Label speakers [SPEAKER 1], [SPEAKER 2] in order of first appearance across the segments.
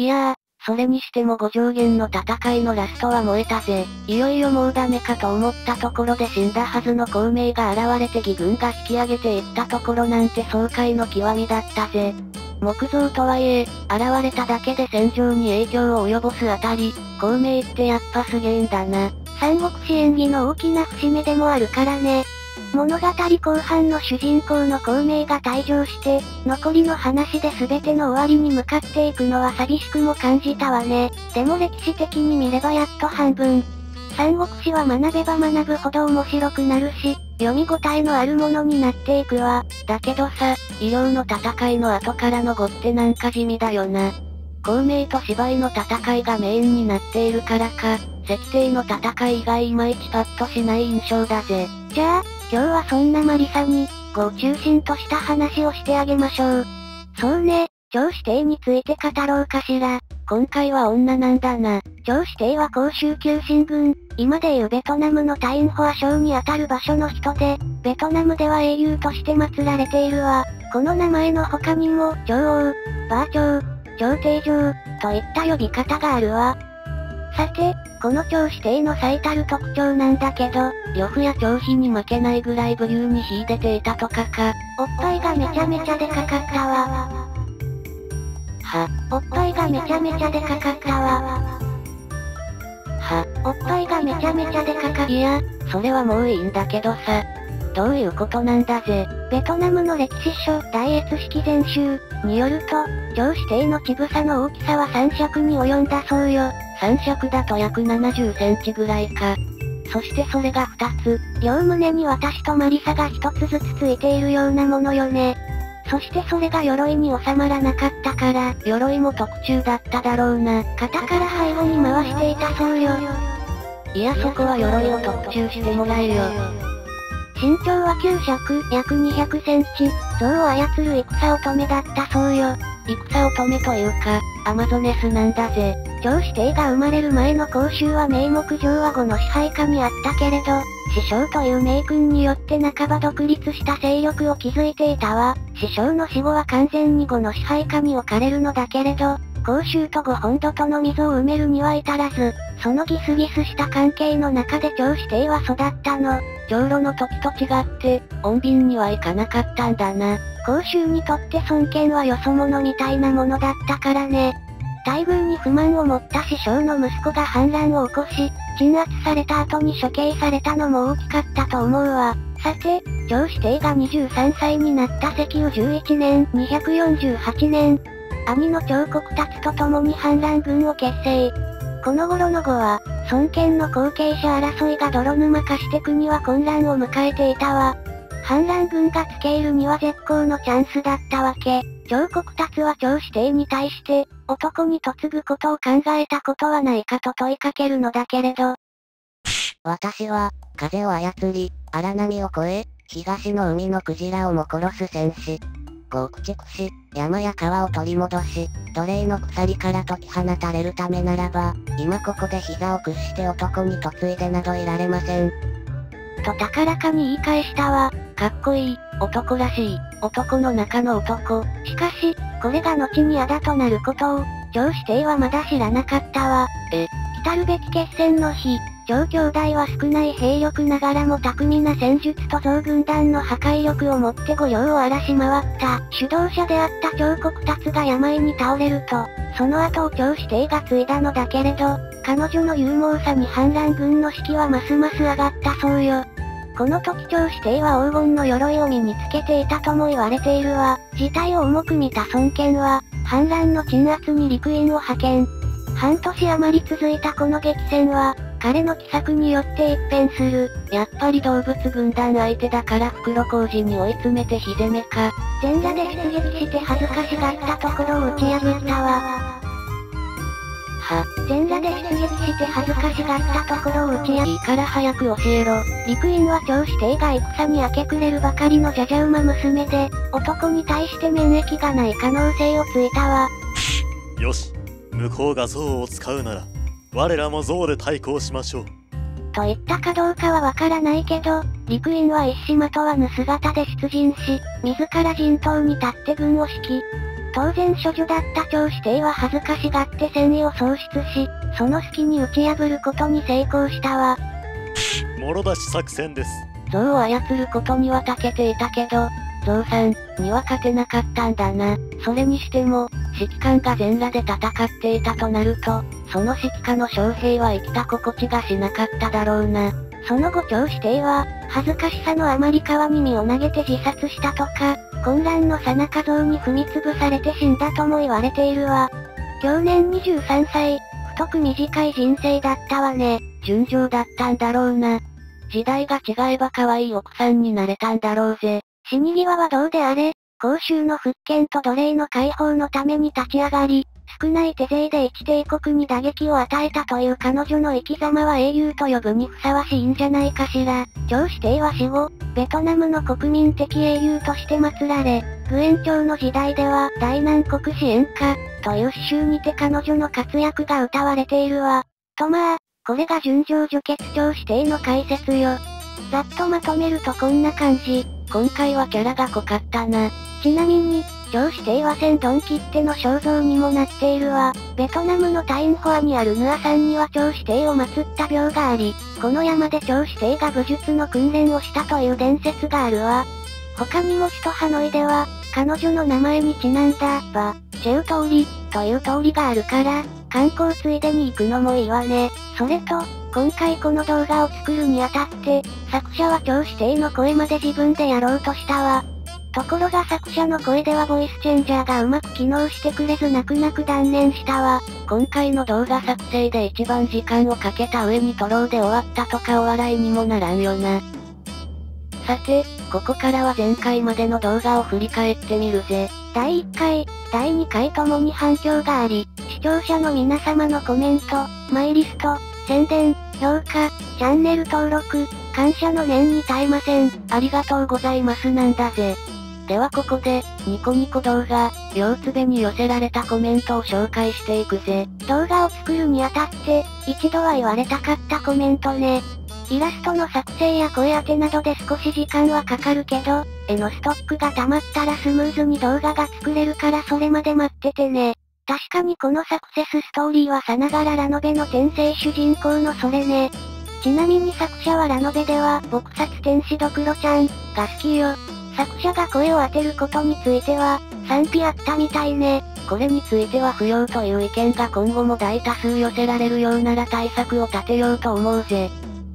[SPEAKER 1] いやー、それにしても五条原の戦いのラストは燃えたぜ。いよいよもうダメかと思ったところで死んだはずの孔明が現れて義軍が引き上げていったところなんて爽快の極みだったぜ。木造とはいえ、現れただけで戦場に影響を及ぼすあたり、孔明ってやっぱすげえんだな。
[SPEAKER 2] 三国志演技の大きな節目でもあるからね。物語後半の主人公の孔明が退場して、残りの話で全ての終わりに向かっていくのは寂しくも感じたわね。でも歴史的に見ればやっと半分。三国志は学べば学ぶほど面白くなるし、読み応えのあるものになっていくわ。
[SPEAKER 1] だけどさ、医療の戦いの後からの語ってなんか地味だよな。孔明と芝居の戦いがメインになっているからか、石帝の戦い以外いまいちパッとしない印象だぜ。
[SPEAKER 2] じゃあ、今日はそんなマリサに、語を中心とした話をしてあげましょう。そうね、超指定について語ろうかしら。
[SPEAKER 1] 今回は女なんだな。
[SPEAKER 2] 超指定は甲州急進軍、今でいうベトナムのタインホア省にあたる場所の人で、ベトナムでは英雄として祀られているわ。この名前の他にも、女王、バー長、朝廷上、といった呼び方があるわ。さて、この超指定の最たる特徴なんだけど、
[SPEAKER 1] 呂布や張飛に負けないぐらい武勇に秀でていたとかか。
[SPEAKER 2] おっぱいがめちゃめちゃでかかったわ。
[SPEAKER 1] は、
[SPEAKER 2] おっぱいがめちゃめちゃでかかったわ。
[SPEAKER 1] は、
[SPEAKER 2] おっぱいがめちゃめちゃでかかっ
[SPEAKER 1] いや、それはもういいんだけどさ。どういうことなんだぜ。
[SPEAKER 2] ベトナムの歴史書、大越式全集によると、上指定の乳房の大きさは3尺に及んだそうよ。
[SPEAKER 1] 3尺だと約70センチぐらいか。そしてそれが2つ。
[SPEAKER 2] 両胸に私とマリサが1つずつついているようなものよね。そしてそれが鎧に収まらなかったから、
[SPEAKER 1] 鎧も特注だっただろうな。
[SPEAKER 2] 肩から背後に回していたそうよ。
[SPEAKER 1] いやそこは鎧を特注してもらえよ。
[SPEAKER 2] 身長は9尺、約200センチ、象を操る戦乙女だったそうよ。
[SPEAKER 1] 戦乙女というか、アマゾネスなんだぜ。
[SPEAKER 2] 超指定が生まれる前の公衆は名目上は語の支配下にあったけれど、師匠という名君によって半ば独立した勢力を築いていたわ。師匠の死後は完全に語の支配下に置かれるのだけれど、公衆とご本土との溝を埋めるには至らず、そのギスギスした関係の中で超指定は育ったの。
[SPEAKER 1] 長老の時と違って、穏便にはいかなかったんだな。
[SPEAKER 2] 公衆にとって尊権はよそ者みたいなものだったからね。大軍に不満を持った師匠の息子が反乱を起こし、鎮圧された後に処刑されたのも大きかったと思うわ。さて、上指定が23歳になった石油11年248年、兄の彫刻達と共に反乱軍を結成。この頃の後は、孫権の後継者争いが泥沼化して国は混乱を迎えていたわ。反乱軍が付け入るには絶好のチャンスだったわけ。彫刻達は超指定に対して、男に嫁ぐことを考えたことはないかと問いかけるのだけれど。
[SPEAKER 1] 私は、風を操り、荒波を越え、東の海のクジラをも殺す戦士。を駆逐し、山や川を取り戻し、奴隷の鎖から解き放たれるためならば、今ここで膝を屈して男に嫁いでなどいられません。
[SPEAKER 2] と高らかに言い返したわ。
[SPEAKER 1] かっこいい、男らしい、男の中の男。
[SPEAKER 2] しかし、これが後にあだとなることを、上指定はまだ知らなかったわ。
[SPEAKER 1] え、
[SPEAKER 2] 来るべき決戦の日、超兄弟は少ない兵力ながらも巧みな戦術と増軍団の破壊力をもって御用を荒らし回った。主導者であった彫刻達が病に倒れると、その後を超指定が継いだのだけれど、彼女の勇猛さに反乱軍の士気はますます上がったそうよ。この時超指定は黄金の鎧を身につけていたとも言われているわ。事態を重く見た孫権は、反乱の鎮圧に陸員を派遣。半年余り続いたこの激戦は、彼の奇策によって一変する。
[SPEAKER 1] やっぱり動物軍団相手だから袋小路に追い詰めて火攻めか。
[SPEAKER 2] 前座で出撃して恥ずかしがったところを打ち破ったわ。
[SPEAKER 1] は、
[SPEAKER 2] 前座で出撃して恥ずかしがったところを打ち破
[SPEAKER 1] いいから早く教えろ。
[SPEAKER 2] 陸員は超指定が戦に明け暮れるばかりのじゃじゃ馬娘で、男に対して免疫がない可能性をついたわ。
[SPEAKER 3] よし。向こうが象を使うなら、我らも象で対抗しましょう。
[SPEAKER 2] と言ったかどうかはわからないけど、陸員は一糸まとわぬ姿で出陣し、自ら陣頭に立って軍を指揮。当然処女だった超指定は恥ずかしがって戦意を喪失し、その隙に打ち破ることに成功したわ。
[SPEAKER 3] もろ出し作戦です。
[SPEAKER 1] 象を操ることには長けていたけど、象さんには勝てなかったんだな。それにしても、指揮官が全裸で戦っていたとなると、その指揮下の将兵は生きた心地がしなかっただろうな。
[SPEAKER 2] その後超指定は、恥ずかしさのあまり川に身を投げて自殺したとか、混乱のさなか像に踏みつぶされて死んだとも言われているわ。去年23歳、太く短い人生だったわね。
[SPEAKER 1] 純情だったんだろうな。時代が違えば可愛い奥さんになれたんだろうぜ。
[SPEAKER 2] 死に際はどうであれ、公衆の復権と奴隷の解放のために立ち上がり、少ない手勢で一帝国に打撃を与えたという彼女の生き様は英雄と呼ぶにふさわしいんじゃないかしら。超指定は死後、ベトナムの国民的英雄として祀られ、グエン朝の時代では大南国支援家、という詩集にて彼女の活躍が歌われているわ。とまあ、これが純情除血超指定の解説よ。ざっとまとめるとこんな感じ。
[SPEAKER 1] 今回はキャラが濃かったな。
[SPEAKER 2] ちなみに、超指定は千ドン切手の肖像にもなっているわ。ベトナムのタインホアにあるヌア山には超指定を祀った廟があり、この山で超指定が武術の訓練をしたという伝説があるわ。他にも首都ハノイでは、彼女の名前にちなんだ、バ、チェウ通り、という通りがあるから、観光ついでに行くのもいいわね。それと、今回この動画を作るにあたって、作者は超指定の声まで自分でやろうとしたわ。ところが作者の声ではボイスチェンジャーがうまく機能してくれず泣く泣く断念したわ。
[SPEAKER 1] 今回の動画作成で一番時間をかけた上にトローで終わったとかお笑いにもならんよな。さて、ここからは前回までの動画を振り返ってみるぜ。
[SPEAKER 2] 第1回、第2回ともに反響があり、視聴者の皆様のコメント、マイリスト、宣伝、評価、チャンネル登録、感謝の念に耐えません。
[SPEAKER 1] ありがとうございますなんだぜ。ではここで、ニコニコ動画、両つべに寄せられたコメントを紹介していくぜ。
[SPEAKER 2] 動画を作るにあたって、一度は言われたかったコメントね。イラストの作成や声当てなどで少し時間はかかるけど、絵のストックが溜まったらスムーズに動画が作れるからそれまで待っててね。確かにこのサクセスストーリーはさながらラノベの転生主人公のそれね。ちなみに作者はラノベでは、撲殺天使ドクロちゃん、が好きよ。作者が声を当てることについては、賛否あったみたいね。
[SPEAKER 1] これについては不要という意見が今後も大多数寄せられるようなら対策を立てようと思うぜ。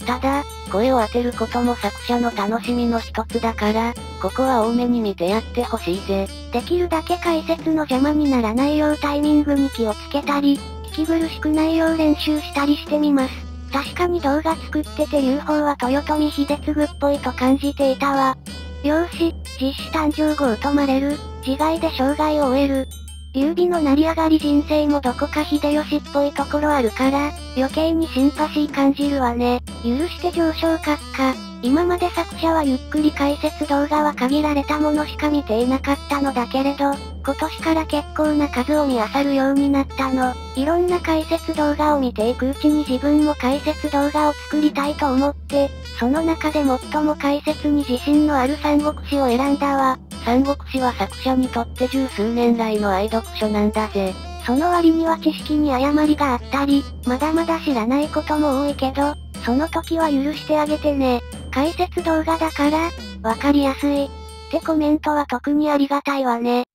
[SPEAKER 1] ただ、声を当てることも作者の楽しみの一つだから、ここは多めに見てやってほしいぜ。
[SPEAKER 2] できるだけ解説の邪魔にならないようタイミングに気をつけたり、聞き苦しくないよう練習したりしてみます。確かに動画作ってて UFO は豊臣秀次っぽいと感じていたわ。病死、実子誕生後疎まれる、自害で生涯を終える。劉備の成り上がり人生もどこか秀吉っぽいところあるから、余計にシンパシー感じるわね。許して上昇閣下。今まで作者はゆっくり解説動画は限られたものしか見ていなかったのだけれど、今年から結構な数を見漁るようになったの。いろんな解説動画を見ていくうちに自分も解説動画を作りたいと思って、その中で最も解説に自信のある三国志を選んだわ。
[SPEAKER 1] 三国志は作者にとって十数年来の愛読書なんだぜ。
[SPEAKER 2] その割には知識に誤りがあったり、まだまだ知らないことも多いけど、その時は許してあげてね。解説動画だから、わかりやすい。ってコメントは特にありがたいわね。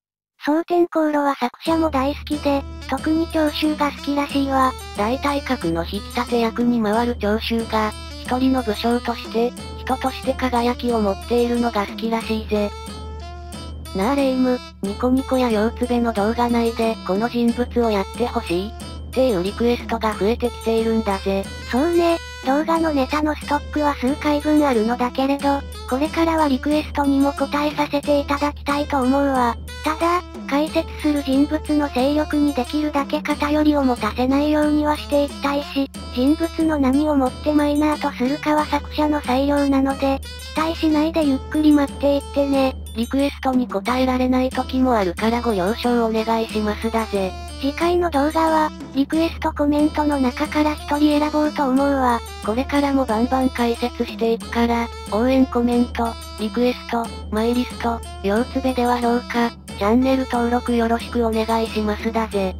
[SPEAKER 2] 蒼天航路は作者も大好きで、特に長州が好きらしいわ。
[SPEAKER 1] 大体格の引き立て役に回る長州が、一人の武将として、人として輝きを持っているのが好きらしいぜ。なあレイム、ニコニコや両つべの動画内でこの人物をやってほしいっていうリクエストが増えてきているんだぜ。
[SPEAKER 2] そうね、動画のネタのストックは数回分あるのだけれど、これからはリクエストにも答えさせていただきたいと思うわ。ただ、解説する人物の勢力にできるだけ偏りを持たせないようにはしていきたいし、人物の何をもってマイナーとするかは作者の裁量なので、期待しないでゆっくり待っていってね。
[SPEAKER 1] リクエストに答えられない時もあるからご了承お願いしますだぜ。
[SPEAKER 2] 次回の動画は、リクエストコメントの中から一人選ぼうと思うわ。
[SPEAKER 1] これからもバンバン解説していくから、応援コメント、リクエスト、マイリスト、ようつべでは評価、
[SPEAKER 2] チャンネル登録よろしくお願いしますだぜ。